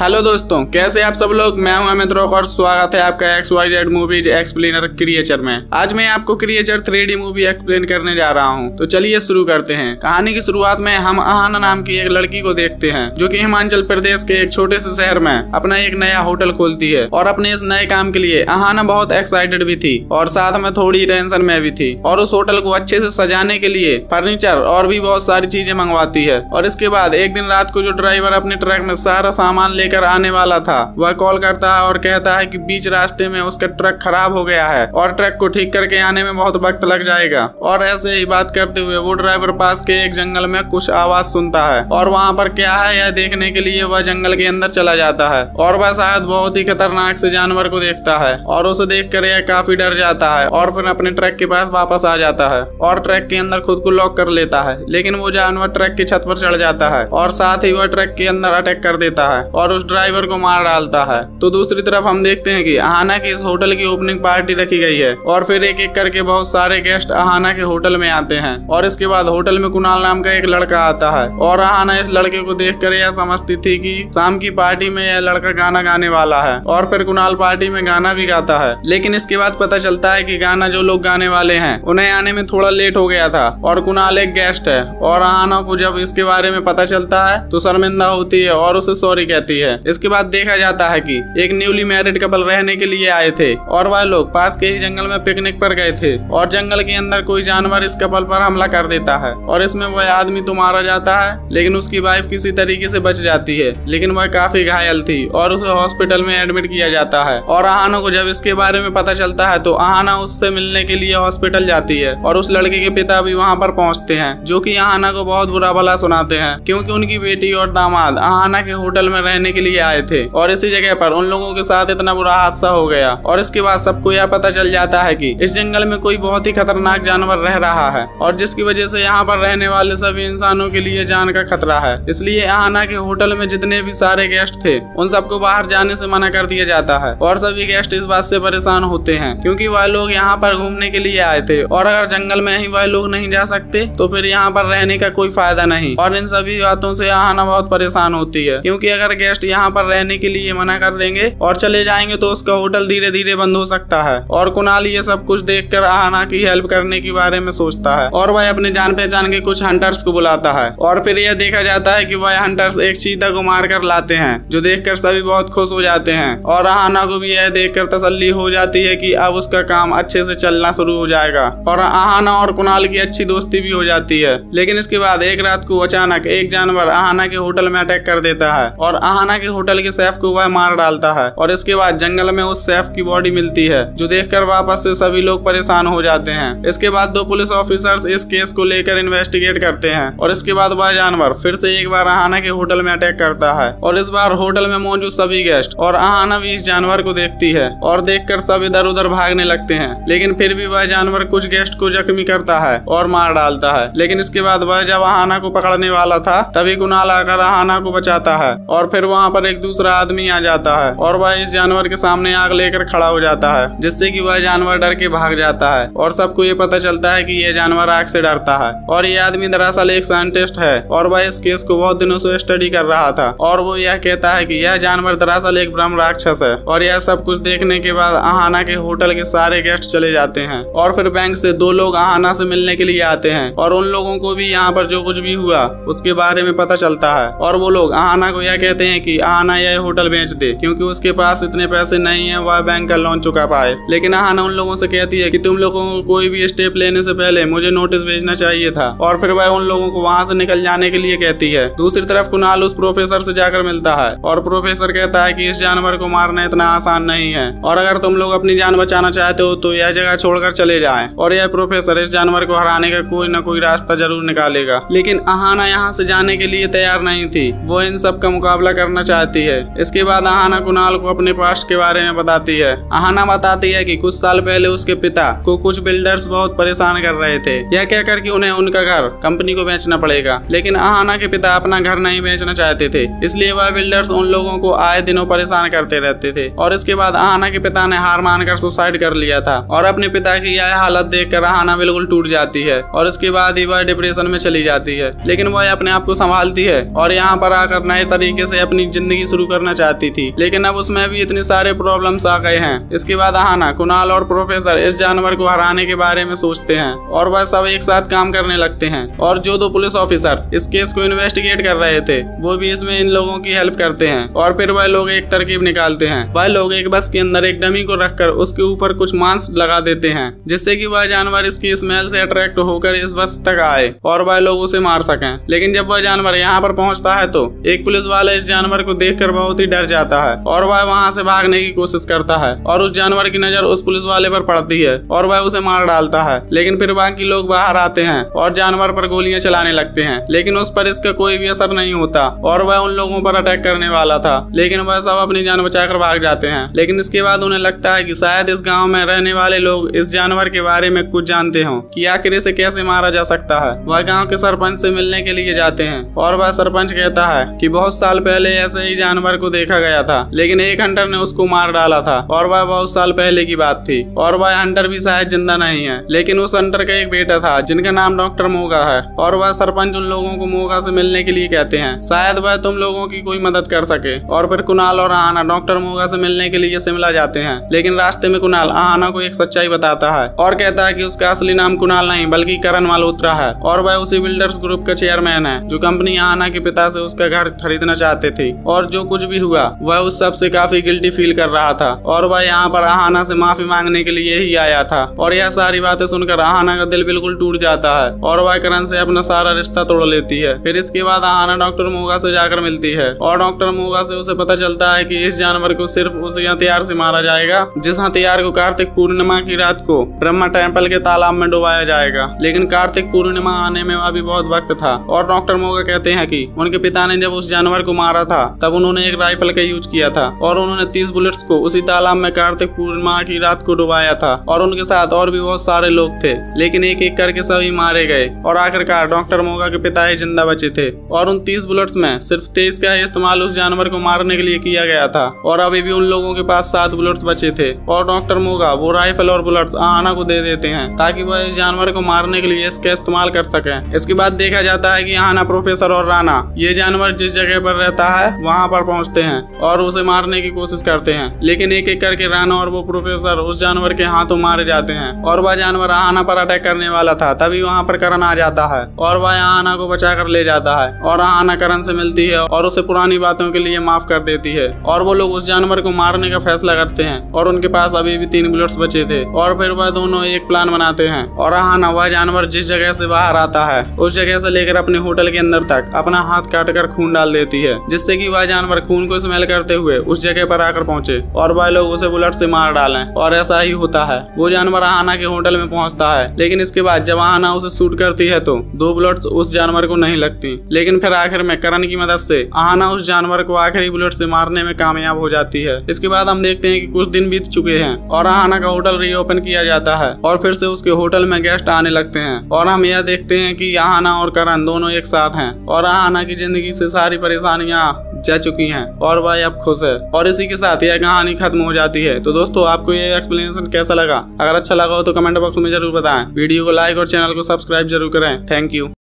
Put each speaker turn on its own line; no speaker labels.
Hello दोस्तों, कैसे आप सब लोग? मैं हूँ अमित रोक और स्वागत है आपका X Y Z movies explainer creature में। आज मैं आपको क्रिएचर थ्री मूवी एक्सप्लेन करने जा रहा हूँ। तो चलिए शुरू करते हैं। कहानी की शुरुआत में हम अहाना नाम की एक लड़की को देखते हैं, जो कि हिमाचल प्रदेश के एक छोटे से शहर में अपना एक नया होटल खोलती है और अपने इस नए काम के लिए आहाना बहुत एक्साइटेड भी थी और साथ में थोड़ी टेंशन में भी थी और उस होटल को अच्छे से सजाने के लिए फर्नीचर और भी बहुत सारी चीज़ें मंगवाती है। और इसके बाद एक दिन रात को जो ड्राइवर अपने ट्रक में सारा सामान लेकर आने वाला था। वह कॉल करता है और कहता है कि बीच रास्ते में उसका ट्रक खराब हो गया है और ट्रक को ठीक करके आने में बहुत वक्त लग जाएगा। और ऐसे ही बात करते हुए वो ड्राइवर पास के एक जंगल में कुछ आवाज़ सुनता है और वहाँ पर क्या है यह देखने के लिए वह जंगल के अंदर चला जाता है और वह शायद बहुत ही खतरनाक से जानवर को देखता है और उसे देख कर यह काफ़ी डर जाता है और फिर अपने ट्रक के पास वापस आ जाता है और ट्रक के अंदर खुद को लॉक कर लेता है। लेकिन वो जानवर ट्रक की छत पर चढ़ जाता है और साथ ही वह ट्रक के अंदर अटैक कर देता है और उस ड्राइवर को मार डालता है। तो दूसरी तरफ़ हम देखते हैं कि अहाना की इस होटल की ओपनिंग पार्टी रखी गई है और फिर एक एक करके बहुत सारे गेस्ट अहाना के होटल में आते हैं। और इसके बाद होटल में कुणाल नाम का एक लड़का आता है और अहाना इस लड़के को देख कर यह समझती थी की शाम की पार्टी में यह लड़का गाना गाने वाला है और फिर कुणाल पार्टी में गाना भी गाता है। लेकिन इसके बाद पता चलता है की गाना जो लोग गाने वाले हैं, उन्हें आने में थोड़ा लेट हो गया था और कुणाल एक गेस्ट है और अहाना को जब इसके बारे में पता चलता है तो शर्मिंदा होती है और उसे सॉरी कहती है। इसके बाद देखा जाता है कि एक न्यूली मैरिड कपल रहने के लिए आए थे और वह लोग पास के ही जंगल में पिकनिक पर गए थे और जंगल के अंदर कोई जानवर इस कपल पर हमला कर देता है और इसमें वह आदमी तो मारा जाता है, लेकिन उसकी वाइफ किसी तरीके से बच जाती है, लेकिन वह काफ़ी घायल थी और उसे हॉस्पिटल में एडमिट किया जाता है। और आहाना को जब इसके बारे में पता चलता है तो आहाना उससे मिलने के लिए हॉस्पिटल जाती है और उस लड़के के पिता भी वहाँ पर पहुँचते हैं, जो की आहाना को बहुत बुरा भला सुनाते हैं, क्योंकि उनकी बेटी और दामाद आहाना के होटल में रहने के लिए आए थे। और इसी जगह पर उन लोगों के साथ इतना बुरा हादसा हो गया। और इसके बाद सबको यह पता चल जाता है कि इस जंगल में कोई बहुत ही खतरनाक जानवर रह रहा है। और जिसकी वजह से यहाँ पर रहने वाले सभी इंसानों के लिए जान का खतरा है। इसलिए आहाना के होटल में जितने भी सारे गेस्ट थे, उन सबको बाहर जाने से मना कर दिया जाता है। और सभी गेस्ट इस बात से परेशान होते हैं, क्योंकि वह लोग यहाँ पर घूमने के लिए आए थे। और अगर जंगल में ही वह लोग नहीं जा सकते तो फिर यहाँ पर रहने का कोई फ़ायदा नहीं। और इन सभी बातों से आहाना बहुत परेशान होती है, क्योंकि अगर गेस्ट यहाँ पर रहने के लिए मना कर देंगे और चले जाएँगे तो उसका होटल धीरे धीरे बंद हो सकता है। और कुणाल ये सब कुछ देख कर आहाना की हेल्प करने के बारे में सोचता है और वह अपने जान पहचान के कुछ हंटर्स को बुलाता है। और फिर यह देखा जाता है कि वह हंटर्स एक चीता को मार कर लाते हैं, जो देखकर सभी बहुत खुश हो जाते हैं। और आहाना को भी यह देखकर तसल्ली हो जाती है कि अब उसका काम अच्छे से चलना शुरू हो जाएगा। और आहाना और कुणाल की अच्छी दोस्ती भी हो जाती है। लेकिन इसके बाद एक रात को अचानक एक जानवर आहाना के होटल में अटैक कर देता है। और आहाना के होटल के शेफ को वह मार डालता है और इसके बाद जंगल में उस शेफ की बॉडी मिलती है, जो देखकर वापस से सभी लोग परेशान हो जाते हैं। इसके बाद दो पुलिस ऑफिसर्स इस केस को लेकर इन्वेस्टिगेट करते हैं और इसके बाद वह जानवर फिर से एक बार आहाना के होटल में अटैक करता है और इस बार होटल में मौजूद सभी गेस्ट और आहाना भी इस जानवर को देखती है और देखकर सब इधर उधर भागने लगते हैं। लेकिन फिर भी वह जानवर कुछ गेस्ट को जख्मी करता है और मार डालता है। लेकिन इसके बाद वह जब आहाना को पकड़ने वाला था, तभी कुणाल आकर आहाना को बचाता है और फिर वहाँ पर एक दूसरा आदमी आ जाता है और वह इस जानवर के सामने आग लेकर खड़ा हो जाता है, जिससे कि वह जानवर डर के भाग जाता है और सबको ये पता चलता है कि यह जानवर आग से डरता है। और ये आदमी दरअसल एक साइंटिस्ट है और वह इस केस को बहुत दिनों से स्टडी कर रहा था और वो यह कहता है कि यह जानवर दरअसल एक ब्रह्म राक्षस है और यह सब कुछ देखने के बाद आहाना के होटल के सारे गेस्ट चले जाते हैं और फिर बैंक से दो लोग आहाना से मिलने के लिए आते हैं और उन लोगों को भी यहाँ पर जो कुछ भी हुआ, उसके बारे में पता चलता है। और वो लोग आहाना को यह कहते हैं कि आहाना यह होटल बेच दे, क्योंकि उसके पास इतने पैसे नहीं है, वह बैंक का लोन चुका पाए। लेकिन आहाना उन लोगों से कहती है कि, तुम लोगों को कोई भी स्टेप लेने से पहले मुझे नोटिस भेजना चाहिए था। और फिर वह उन लोगों को वहाँ से निकल जाने के लिए कहती है। दूसरी तरफ़ कुणाल उस प्रोफेसर से जाकर मिलता है और प्रोफेसर कहता है की, इस जानवर को मारना इतना आसान नहीं है। और अगर तुम लोग अपनी जान बचाना चाहते हो तो यह जगह छोड़कर चले जाएँ। और यह प्रोफेसर इस जानवर को हराने का कोई न कोई रास्ता ज़रूर निकालेगा। लेकिन आहाना यहाँ से जाने के लिए तैयार नहीं थी। वो इन सब का मुकाबला करना चाहती है। इसके बाद आहाना कुणाल को अपने पास्ट के बारे में बताती है। आहाना बताती है कि कुछ साल पहले उसके पिता को कुछ बिल्डर्स बहुत परेशान कर रहे थे। यह कहकर कि उन्हें उनका घर कंपनी को बेचना पड़ेगा। लेकिन आहाना के पिता अपना घर नहीं बेचना चाहते थे। इसलिए वह बिल्डर्स उन लोगों को आए दिनों परेशान करते रहते थे। और इसके बाद आहाना के पिता ने हार मानकर सुसाइड कर लिया था। और अपने पिता की यह हालत देख कर आहाना बिल्कुल टूट जाती है। और इसके बाद ही वह डिप्रेशन में चली जाती है। लेकिन वह अपने आप को संभालती है। और यहाँ पर आकर नए तरीके से अपनी ज़िंदगी शुरू करना चाहती थी। लेकिन अब उसमें भी इतने सारे प्रॉब्लम्स आ गए हैं। इसके बाद आहाना, कुणाल और प्रोफेसर इस जानवर को हराने के बारे में सोचते हैं और वह सब एक साथ काम करने लगते हैं। और जो दो पुलिस ऑफिसर इस केस को इन्वेस्टिगेट कर रहे थे, वो भी इसमें इन लोगों की हेल्प करते हैं और फिर वह लोग एक तरकीब निकालते हैं। वह लोग एक बस के अंदर एक डमी को रखकर उसके ऊपर कुछ मांस लगा देते हैं, जिससे कि वह जानवर इसकी स्मेल से अट्रैक्ट होकर इस बस तक आए और वह लोग उसे मार सकें। लेकिन जब वह जानवर यहाँ पर पहुँचता है तो एक पुलिस वाला इस जानवर को देखकर बहुत ही डर जाता है और वह वहाँ से भागने की कोशिश करता है और उस जानवर की नज़र उस पुलिस वाले पर पड़ती है और वह उसे मार डालता है। लेकिन फिर बाकी लोग बाहर आते हैं और जानवर पर गोलियाँ चलाने लगते हैं। लेकिन उस पर इसका कोई भी असर नहीं होता और वह उन लोगों पर अटैक करने वाला था। लेकिन वह सब अपनी जान बचाकर भाग जाते हैं। लेकिन इसके बाद उन्हें लगता है कि शायद इस गाँव में रहने वाले लोग इस जानवर के बारे में कुछ जानते हो कि आखिर इसे कैसे मारा जा सकता है। वह गाँव के सरपंच से मिलने के लिए जाते हैं और वह सरपंच कहता है कि बहुत साल पहले ऐसे ही जानवर को देखा गया था, लेकिन एक हंटर ने उसको मार डाला था, और वह बहुत साल पहले की बात थी, और वह हंटर भी शायद ज़िंदा नहीं है, लेकिन उस हंटर का एक बेटा था, जिनका नाम डॉक्टर मोगा है, और वह सरपंच उन लोगों को मोगा से मिलने के लिए कहते हैं। शायद वह तुम लोगों की कोई मदद कर सके, और फिर कुणाल और आहाना डॉक्टर मोगा से मिलने के लिए शिमला जाते हैं, लेकिन रास्ते में कुणाल, आहाना को एक सच्चाई बताता है, और कहता है कि उसका असली नाम कुणाल नहीं, बल्कि करण मल्होत्रा है, और वह उसी बिल्डर्स ग्रुप का चेयरमैन है, जो कंपनी आहाना के पिता से उसका घर खरीदना चाहते थे। और जो कुछ भी हुआ, वह उस सबसे काफ़ी गिल्टी फील कर रहा था और वह यहाँ पर आहाना से माफ़ी मांगने के लिए ही आया था। और यह सारी बातें सुनकर आहाना का दिल बिल्कुल टूट जाता है और वह करण से अपना सारा रिश्ता तोड़ लेती है। फिर इसके बाद आहाना डॉक्टर मोगा से जाकर मिलती है और डॉक्टर मोगा से उसे पता चलता है कि इस जानवर को सिर्फ़ उस हथियार से मारा जाएगा, जिस हथियार को कार्तिक पूर्णिमा की रात को ब्रह्मा टेंपल के तालाब में डुबाया जाएगा। लेकिन कार्तिक पूर्णिमा आने में अभी बहुत वक्त था और डॉक्टर मोगा कहते हैं कि उनके पिता ने जब उस जानवर को मारा था तब उन्होंने एक राइफल का यूज़ किया था और उन्होंने तीस बुलेट्स को उसी तालाब में कार्तिक पूर्णिमा की रात को डुबाया था और उनके साथ और भी बहुत सारे लोग थे, लेकिन एक एक करके सभी मारे गए और आखिरकार डॉक्टर मोगा के पिता ही ज़िंदा बचे थे और उन तीस बुलेट्स में सिर्फ़ तेईस का इस्तेमाल उस जानवर को मारने के लिए किया गया था और अभी भी उन लोगों के पास सात बुलेट्स बचे थे और डॉक्टर मोगा वो राइफल और बुलेट्स आहाना को दे देते हैं ताकि वह इस जानवर को मारने के लिए इसका इस्तेमाल कर सके। इसके बाद देखा जाता है कि आहाना प्रोफेसर और राना, ये जानवर जिस जगह पर रहता है वहाँ पर पहुँचते हैं और उसे मारने की कोशिश करते हैं। लेकिन एक एक करके राना और वो प्रोफेसर उस जानवर के हाथों मारे जाते हैं और वह जानवर आहाना पर अटैक करने वाला था। तभी वहाँ पर करण आ जाता है और वह आहाना को बचा कर ले जाता है और आहाना करण से मिलती है और उसे पुरानी बातों के लिए माफ़ कर देती है और वो लोग उस जानवर को मारने का फैसला करते हैं और उनके पास अभी भी तीन बुलेट्स बचे थे और फिर वह दोनों एक प्लान बनाते हैं और आहाना वह जानवर जिस जगह से बाहर आता है, उस जगह से लेकर अपने होटल के अंदर तक अपना हाथ काट कर खून डाल देती है, जिससे कि वह जानवर खून को स्मेल करते हुए उस जगह पर आकर पहुँचे और वह लोग उसे बुलेट से मार डालें। और ऐसा ही होता है। वो जानवर आहाना के होटल में पहुँचता है, लेकिन इसके बाद जब आहाना उसे शूट करती है तो दो बुलेट्स उस जानवर को नहीं लगती। लेकिन फिर आखिर में करण की मदद से आहाना उस जानवर को आखिरी बुलेट से मारने में कामयाब हो जाती है। इसके बाद हम देखते हैं कि कुछ दिन बीत चुके हैं और आहाना का होटल रीओपन किया जाता है और फिर से उसके होटल में गेस्ट आने लगते हैं। और हम यह देखते हैं कि आहाना और करण दोनों एक साथ हैं और आहाना की ज़िंदगी से सारी परेशानियाँ जा चुकी हैं। और भाई अब खुश है। और इसी के साथ यह कहानी खत्म हो जाती है। तो दोस्तों, आपको ये एक्सप्लेनेशन कैसा लगा? अगर अच्छा लगा हो तो कमेंट बॉक्स में ज़रूर बताएँ। वीडियो को लाइक और चैनल को सब्सक्राइब ज़रूर करें। Thank you